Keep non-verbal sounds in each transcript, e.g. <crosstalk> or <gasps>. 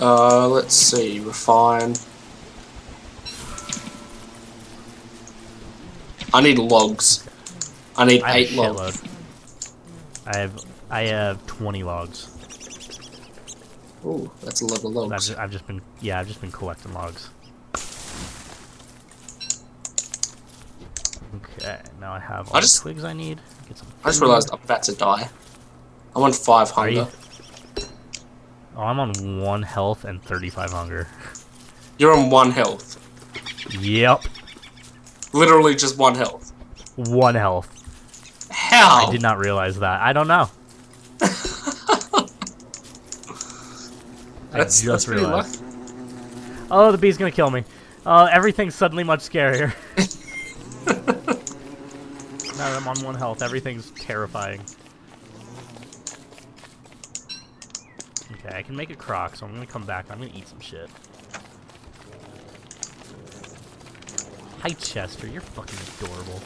Uh, let's see. Refine. I need logs. I need I eight logs. I have I have 20 logs. Ooh, that's a lot of I've logs. just, I've just been yeah I've just been collecting logs. Okay, now I have all I just- the twigs I need. Get some I just realised I'm about to die. I'm on five hunger. Oh, I'm on one health and 35 hunger. You're on one health. Yep, Literally just one health. one health. How? I did not realize that. I don't know. <laughs> I That's, just that's realized. Oh, the bee's gonna kill me. Uh, everything's suddenly much scarier. <laughs> now that I'm on one health, everything's terrifying. Okay, I can make a crock, so I'm gonna come back and I'm gonna eat some shit. Hi, Chester. You're fucking adorable.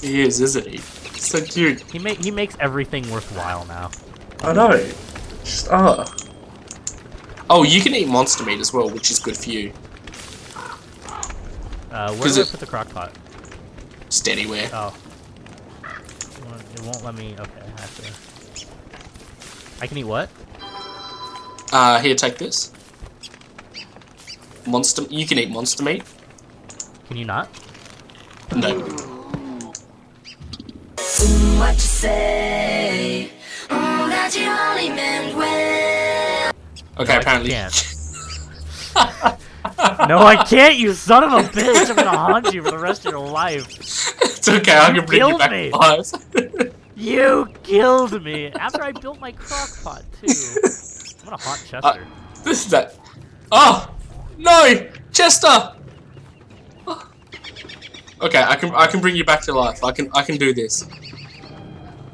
He is, isn't he? So cute. He make he makes everything worthwhile now. I know. Just, ah. Oh, you can eat monster meat as well, which is good for you. Uh, where do I it- put the crock pot? Just anywhere. Oh. It won't let me. Okay, I have to. I can eat what? Uh, here, take this. Monster. You can eat monster meat. Can you not? No. What you say? Oh, that you only meant well. Okay, No, I apparently. can't. <laughs> no, I can't. You son of a bitch! I'm gonna haunt you for the rest of your life. it's okay. I'm gonna bring you back me. to. You killed me after I built my crock pot too. <laughs> I'm gonna haunt Chester. this is that. Oh ah, no, Chester. Oh. Okay, I can I can bring you back to life. I can I can do this.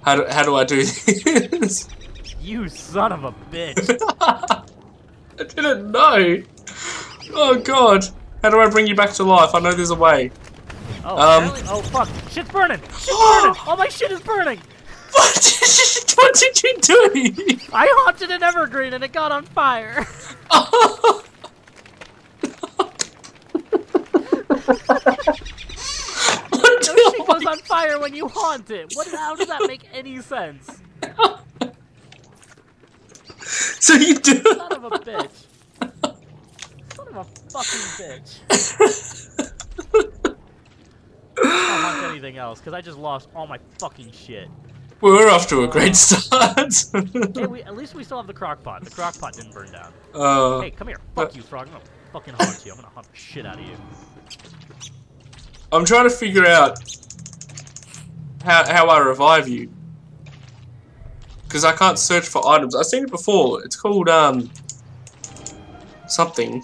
How do how do I do this? you son of a bitch! <laughs> I didn't know. Oh god. How do I bring you back to life? I know there's a way. Oh, Um. oh fuck! Shit's burning! Shit's <gasps> burning! All my shit is burning! <laughs> <laughs> <laughs> What did, you do? I haunted an evergreen and it got on fire. <laughs> What No shit goes on fire when you haunt it. What? How does that make any sense? so you do. Son of a bitch. Son of a fucking bitch. I don't haunt anything else because I just lost all my fucking shit. We're off to a great <laughs> start. Hey, we, at least we still have the crock pot. The crock pot didn't burn down. uh, Hey, come here. Fuck you, Frog. I'm gonna fucking haunt you. I'm gonna haunt the shit out of you. I'm trying to figure out how how I revive you. Because I can't search for items. I've seen it before. It's called um something.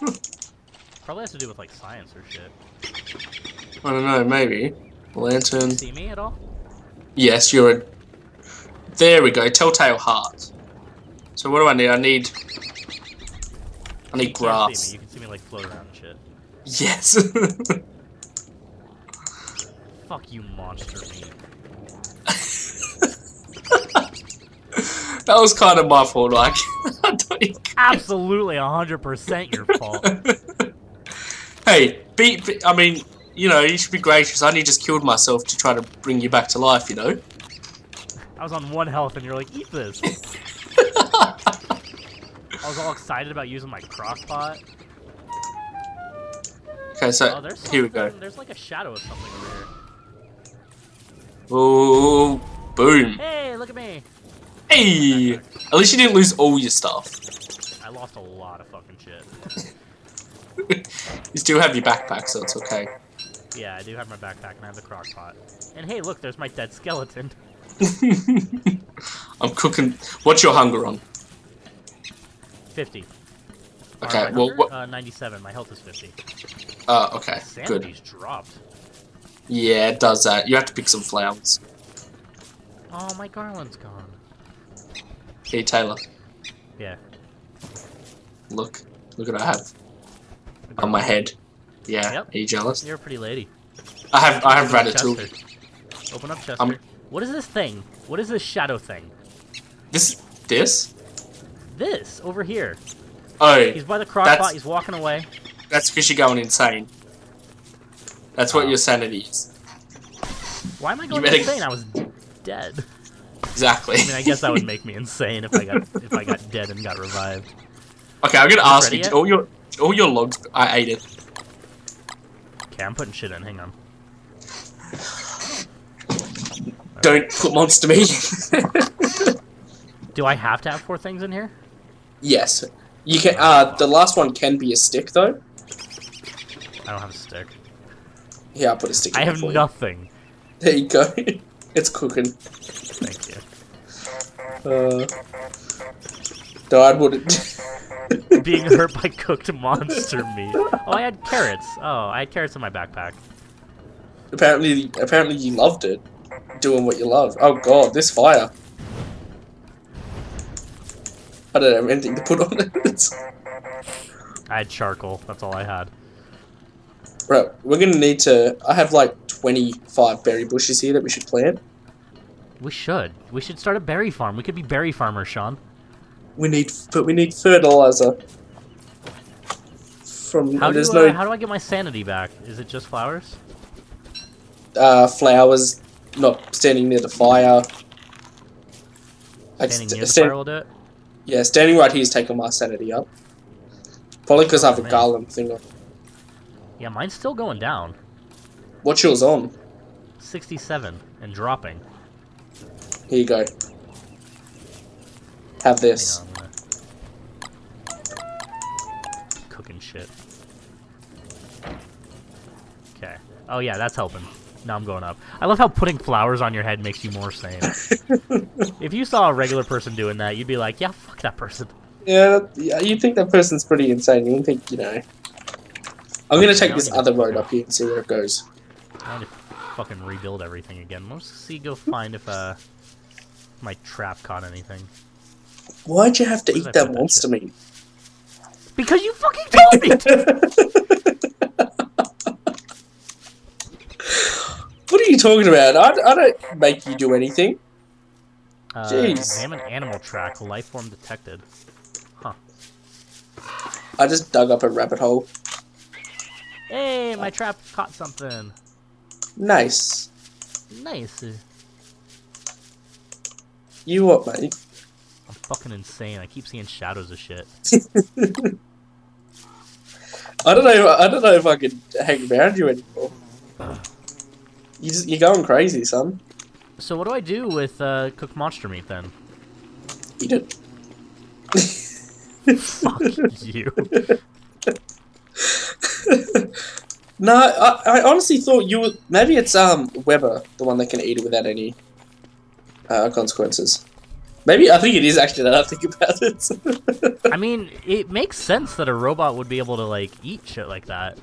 <laughs> Probably has to do with like science or shit. I don't know. Maybe lantern. See me at all? Yes, you're a. There we go. Telltale heart. So what do I need? I need. I need You grass. me. You can see me like float around and shit. Yes. <laughs> Fuck you, monster meat. <laughs> that was kind of my fault. Like, <laughs> Absolutely 100% your fault. hey, be, be. I mean, you know, you should be gracious. I only just killed myself to try to bring you back to life. You know. I was on one health and you're like, eat this. <laughs> I was all excited about using my crock pot. Okay, so Oh, here we go. There's like a shadow of something over here. Oh, boom. Hey, look at me. Hey, at least you didn't lose all your stuff. I lost a lot of fucking shit. <laughs> You still have your backpack, so it's okay. Yeah, I do have my backpack and I have the crock pot. And hey, look, there's my dead skeleton. <laughs> I'm cooking. What's your hunger on? 50. Okay, well, hunger? what? Uh, 97. My health is 50. Uh, okay, good. Sanity's dropped. Yeah, it does that. You have to pick some flowers. Oh, my garland's gone. Hey, Taylor, Yeah. look. Look what I have on my head. Yeah, Yep. are you jealous? You're a pretty lady. I have I have Open up ratatouille. Chester. Open up Chester. Um, what is this thing? What is this shadow thing? This this? This over here. Oh, He's by the crock That's- pot. He's walking away. that's because you're going insane. That's what your sanity is. Why am I going better- insane? I was dead. Exactly. I mean, I guess that would make me <laughs> insane if I got if I got dead and got revived. okay, I'm gonna it ask you. All your all your logs. I ate it. Okay, I'm putting shit in. Hang on. Don't put monster meat. Do I have to have four things in here? yes, you can. Uh, the last one can be a stick though. I don't have a stick. Yeah, I'll put a stick. I in have for you. nothing. There you go. <laughs> it's cooking. Thank you. Uh, died would it? <laughs> <laughs> Being hurt by cooked monster meat. Oh, I had carrots. Oh, I had carrots in my backpack. apparently, apparently you loved it. Doing what you love. Oh god, this fire. I don't have anything to put on it. I had charcoal. That's all I had. right, we're gonna need to. I have like twenty-five berry bushes here that we should plant. We should. We should start a berry farm. We could be berry farmers, Sean. We need, but we need fertilizer. From How do there's uh, how do I get my sanity back? Is it just flowers? uh, flowers. Not standing near the fire. Standing st- near the stand- fire will do it. Yeah, standing right here is taking my sanity up. Probably because I have a man. garland thing on. Yeah, mine's still going down. What's yours on? 67 and dropping. Here you go. Have this. on. Cooking shit. Okay. Oh yeah, that's helping. Now I'm going up. I love how putting flowers on your head makes you more sane. <laughs> if you saw a regular person doing that, you'd be like, yeah, fuck that person. Yeah, yeah, you think that person's pretty insane. You think, you know. I'm gonna take this other road up here and see where it goes. I need to fucking rebuild everything again. Let's see, go find if uh my trap caught anything. Why'd you have to eat that monster meat? Because you fucking told me to! <laughs> what are you talking about? I, I don't make you do anything. Uh, Jeez. Examine animal track, life form detected. Huh. I just dug up a rabbit hole. Hey, my trap caught something. Nice. Nice. You what, mate? I'm fucking insane. I keep seeing shadows of shit. I don't know. I don't know if I can hang around you anymore. You just, you're going crazy, son. So what do I do with uh, cooked monster meat then? Eat it. Fuck <laughs> you. <laughs> No, I, I honestly thought you were. Maybe it's um Webber, the one that can eat it without any uh, consequences. Maybe I think it is actually. That I think about it. <laughs> I mean, it makes sense that a robot would be able to like eat shit like that.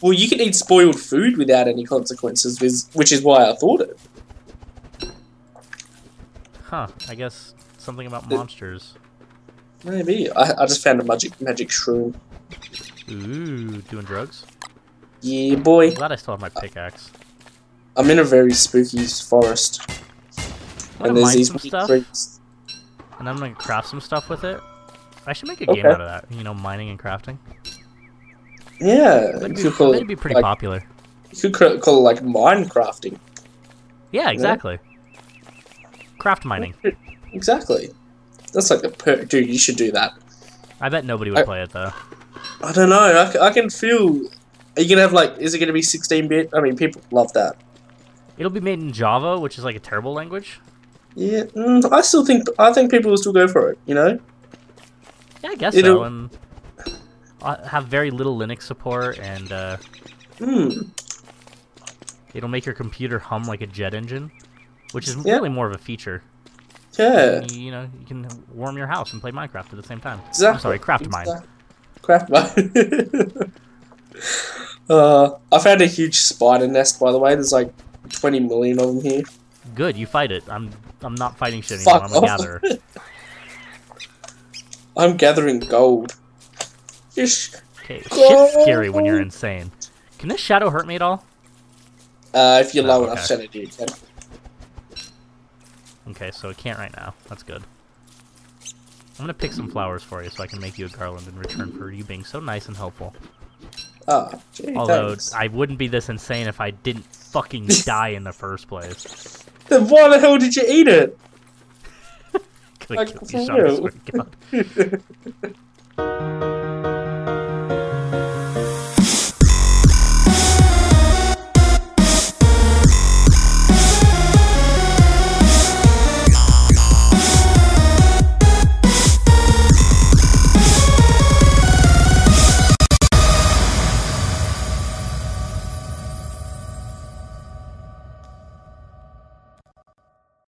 well, you can eat spoiled food without any consequences, which, which is why I thought it. Huh? I guess something about Uh, monsters. Maybe I, I just found a magic magic shroom. Ooh, doing drugs. Yeah, boy. I'm glad I still have my pickaxe. I'm in a very spooky forest, and there's these creatures. And I'm gonna craft some stuff with it. I should make a game out of that. You know, mining and crafting. Yeah, That'd be, could call that'd be pretty like, popular. you could call it like Minecrafting. Yeah, exactly. Craft mining. Exactly. That's like a per- dude. You should do that. I bet nobody would I- play it though. I don't know. I can feel. Are you gonna have like? Is it gonna be 16 bit? I mean, people love that. It'll be made in Java, which is like a terrible language. Yeah, mm, I still think. I think people will still go for it. You know. Yeah, I guess It'll- so. And i have very little Linux support, and uh, Hmm. it'll make your computer hum like a jet engine, which is Yeah. really more of a feature. Yeah. You, you know, you can warm your house and play Minecraft at the same time. Exactly. I'm sorry, craft mine. Craft mine. <laughs> uh, I found a huge spider nest. By the way, there's like 20 million of them here. Good, you fight it. I'm I'm not fighting shit anymore. Fuck I'm off. a gatherer. <laughs> I'm gathering gold. Ish. Okay, shit's scary when you're insane. Can this shadow hurt me at all? Uh, if you're oh, low okay. enough sanity, it you Okay, so it can't right now. That's good. I'm gonna pick some flowers for you so I can make you a garland in return for you being so nice and helpful. Oh, gee, Although thanks. I wouldn't be this insane if I didn't fucking die in the first place. Then why the hell did you eat it? <laughs> Gonna like, kill. <laughs>